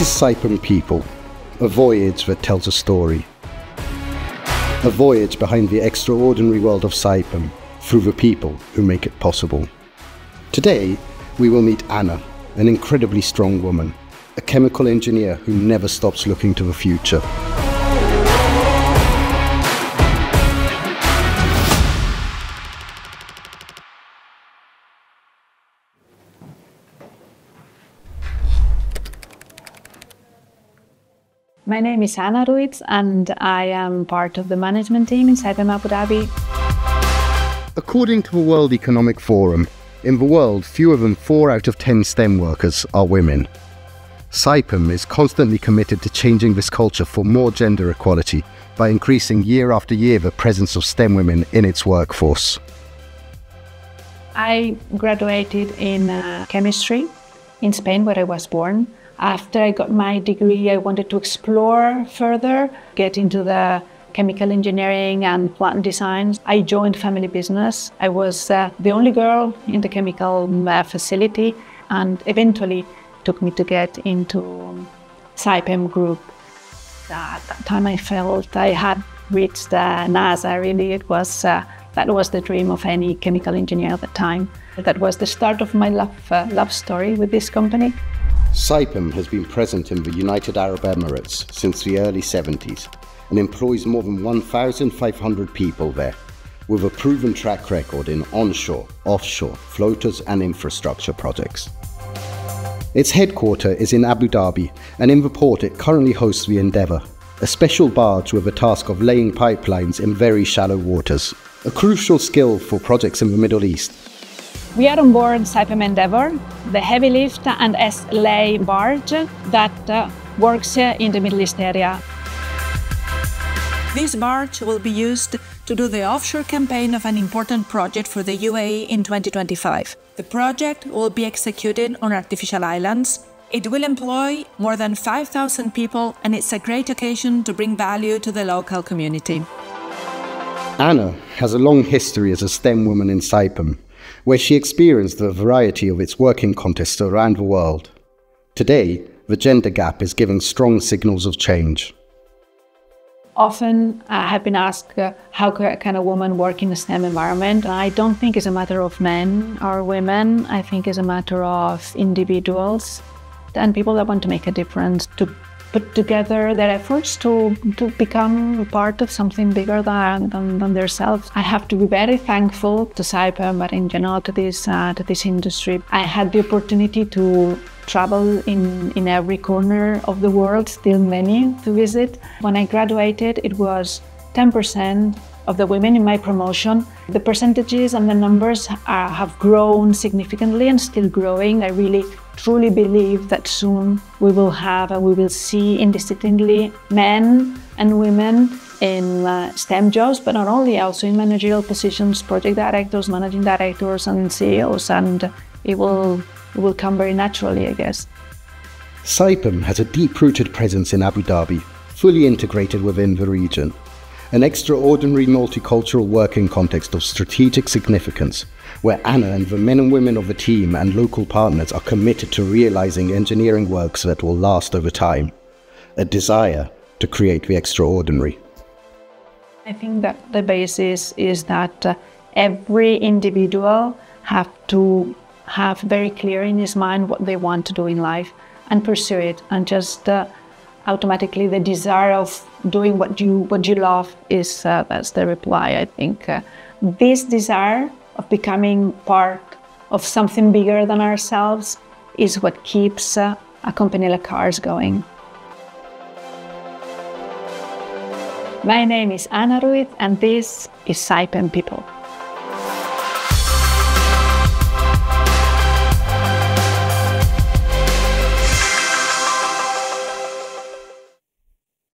This is Saipem People, a voyage that tells a story. A voyage behind the extraordinary world of Saipem through the people who make it possible. Today, we will meet Ana, an incredibly strong woman, a chemical engineer who never stops looking to the future. My name is Ana Ruiz, and I am part of the management team in Saipem Abu Dhabi. According to the World Economic Forum, in the world, fewer than 4 out of 10 STEM workers are women. Saipem is constantly committed to changing this culture for more gender equality by increasing year after year the presence of STEM women in its workforce. I graduated in uh, chemistry in Spain, where I was born. After I got my degree, I wanted to explore further, get into the chemical engineering and plant design. I joined family business. I was uh, the only girl in the chemical uh, facility, and eventually took me to get into Saipem Group. At that time, I felt I had reached uh, NASA. Really, it was uh, that was the dream of any chemical engineer at the time. That was the start of my love uh, love story with this company. Saipem has been present in the United Arab Emirates since the early 70s and employs more than 1,500 people there, with a proven track record in onshore, offshore, floaters and infrastructure projects. Its headquarter is in Abu Dhabi, and in the port it currently hosts the Endeavour, a special barge with the task of laying pipelines in very shallow waters, a crucial skill for projects in the Middle East. We are on board Saipem Endeavour, the heavy lift and S-lay barge that uh, works in the Middle East area. This barge will be used to do the offshore campaign of an important project for the UAE in 2025. The project will be executed on artificial islands. It will employ more than 5,000 people and it's a great occasion to bring value to the local community. Ana has a long history as a STEM woman in Saipem, where she experienced the variety of its working contests around the world. Today, the gender gap is giving strong signals of change. Often I have been asked uh, how can a woman work in a STEM environment. I don't think it's a matter of men or women. I think it's a matter of individuals and people that want to make a difference, to put together their efforts to, to become part of something bigger than, than, than themselves. I have to be very thankful to Saipem, but in general to this, uh, to this industry. I had the opportunity to travel in, in every corner of the world, still many to visit. When I graduated, it was 10% of the women in my promotion. The percentages and the numbers are, have grown significantly and still growing. I really truly believe that soon we will have and we will see indistinctly men and women in uh, STEM jobs, but not only, also in managerial positions, project directors, managing directors, and CEOs, and it will, it will come very naturally, I guess. Saipem has a deep rooted presence in Abu Dhabi, fully integrated within the region an extraordinary multicultural working context of strategic significance, where Ana and the men and women of the team and local partners are committed to realizing engineering works that will last over time, a desire to create the extraordinary. I think that the basis is that uh, every individual have to have very clear in his mind what they want to do in life and pursue it and just uh, automatically the desire of doing what you what you love is uh, that's the reply i think. Uh, this desire of becoming part of something bigger than ourselves is what keeps uh, a company like ours going. My name is ana ruiz and this is saipem people